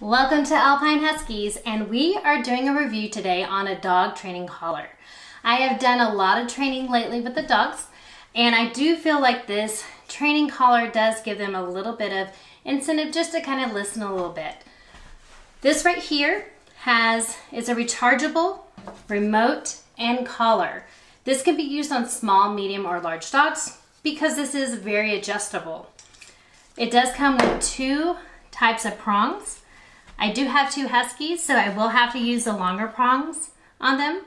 Welcome to Alpine Huskies and we are doing a review today on a dog training collar. I have done a lot of training lately with the dogs and I do feel like this training collar does give them a little bit of incentive just to kind of listen a little bit. This right here has is a rechargeable remote and collar. This can be used on small, medium, or large dogs because this is very adjustable. It does come with two types of prongs. I do have two Huskies, so I will have to use the longer prongs on them,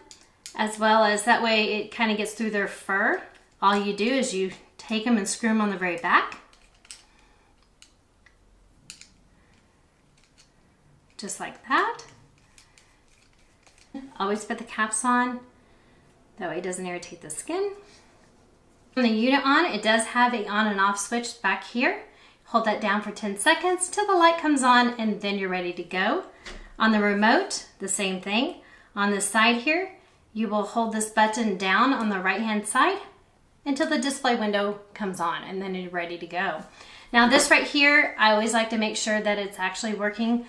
as well as that way it kind of gets through their fur. All you do is you take them and screw them on the very back. Just like that. Always put the caps on, that way it doesn't irritate the skin. From the unit on, it does have a on and off switch back here. Hold that down for 10 seconds till the light comes on and then you're ready to go. On the remote, the same thing. On the side here, you will hold this button down on the right hand side until the display window comes on and then you're ready to go. Now this right here, I always like to make sure that it's actually working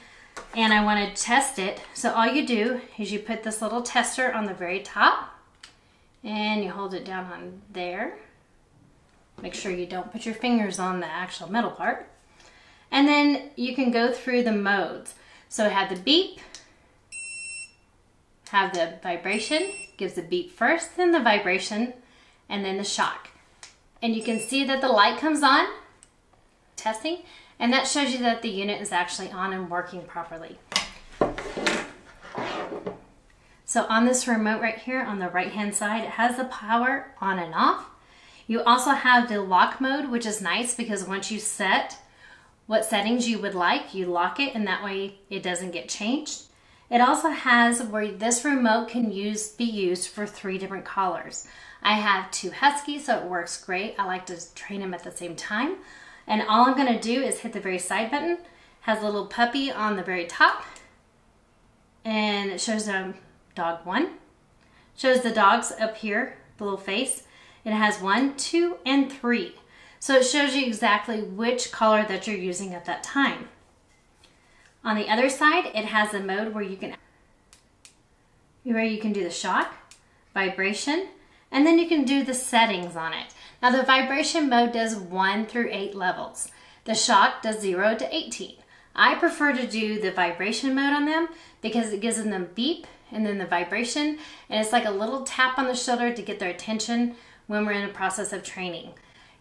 and I want to test it. So all you do is you put this little tester on the very top and you hold it down on there Make sure you don't put your fingers on the actual metal part. And then you can go through the modes. So I have the beep, have the vibration, gives the beep first, then the vibration, and then the shock. And you can see that the light comes on, testing, and that shows you that the unit is actually on and working properly. So on this remote right here on the right hand side, it has the power on and off. You also have the lock mode, which is nice because once you set what settings you would like, you lock it and that way it doesn't get changed. It also has where this remote can use be used for three different collars. I have two Huskies, so it works great. I like to train them at the same time. And all I'm gonna do is hit the very side button, has a little puppy on the very top, and it shows them dog one. Shows the dogs up here, the little face, it has one, two, and three. So it shows you exactly which color that you're using at that time. On the other side, it has a mode where you can where you can do the shock, vibration, and then you can do the settings on it. Now the vibration mode does one through eight levels. The shock does zero to 18. I prefer to do the vibration mode on them because it gives them the beep and then the vibration and it's like a little tap on the shoulder to get their attention when we're in a process of training.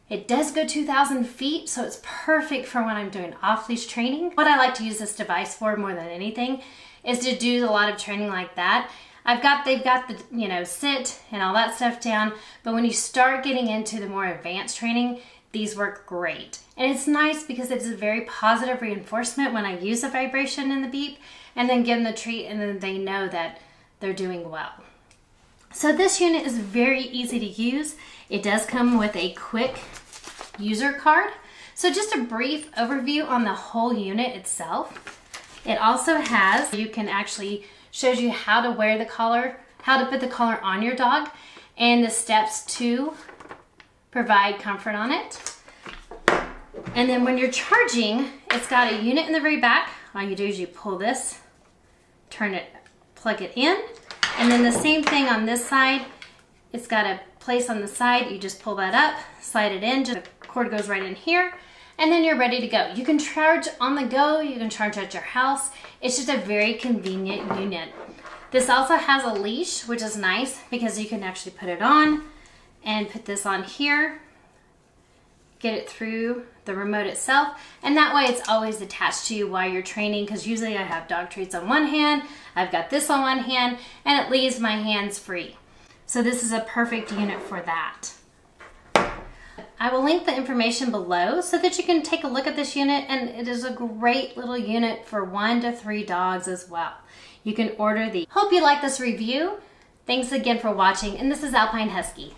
It does go 2,000 feet, so it's perfect for when I'm doing off-leash training. What I like to use this device for more than anything is to do a lot of training like that. I've got, they've got the, you know, sit and all that stuff down, but when you start getting into the more advanced training, these work great. And it's nice because it's a very positive reinforcement when I use the vibration and the beep and then give them the treat and then they know that they're doing well. So this unit is very easy to use. It does come with a quick user card. So just a brief overview on the whole unit itself. It also has, you can actually, shows you how to wear the collar, how to put the collar on your dog, and the steps to provide comfort on it. And then when you're charging, it's got a unit in the very back. All you do is you pull this, turn it, plug it in, and then the same thing on this side. It's got a place on the side. You just pull that up, slide it in. Just the cord goes right in here. And then you're ready to go. You can charge on the go. You can charge at your house. It's just a very convenient unit. This also has a leash, which is nice because you can actually put it on and put this on here get it through the remote itself and that way it's always attached to you while you're training because usually I have dog treats on one hand, I've got this on one hand and it leaves my hands free. So this is a perfect unit for that. I will link the information below so that you can take a look at this unit and it is a great little unit for one to three dogs as well. You can order the. Hope you like this review. Thanks again for watching and this is Alpine Husky.